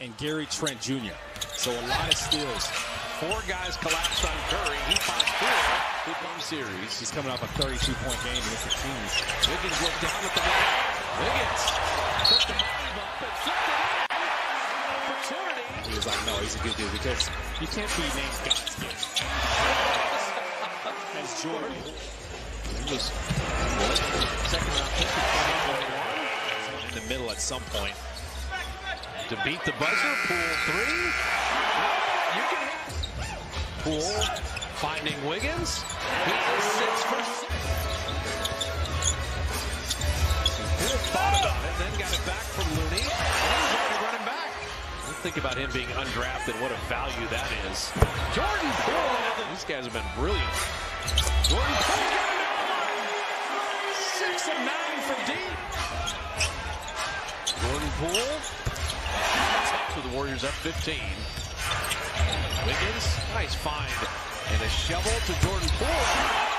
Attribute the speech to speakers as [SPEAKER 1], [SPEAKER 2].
[SPEAKER 1] and Gary Trent Jr. So a lot of steals.
[SPEAKER 2] Four guys collapsed on Curry. He finds four. Good game series.
[SPEAKER 1] He's coming off a 32-point game against the Kings.
[SPEAKER 2] Wiggins looked down with the ball. Wiggins took the body bump and flipped it in. Opportunity.
[SPEAKER 1] He was like, no, he's a good dude because you can't be named God's gift. As Jordan.
[SPEAKER 2] He was? Second round pick
[SPEAKER 1] In the middle at some point.
[SPEAKER 2] To beat the buzzer, Poole three. You can Poole finding Wiggins. He is six for six. Thought about it, then got it back from Looney. And he's already running back. Think about him being undrafted. What a value that is. Jordan Poole. These guys have been brilliant. Jordan Poole got another one. Six of nine from deep. Jordan Poole. To the Warriors up 15. Wiggins, nice find. And a shovel to Jordan Poole.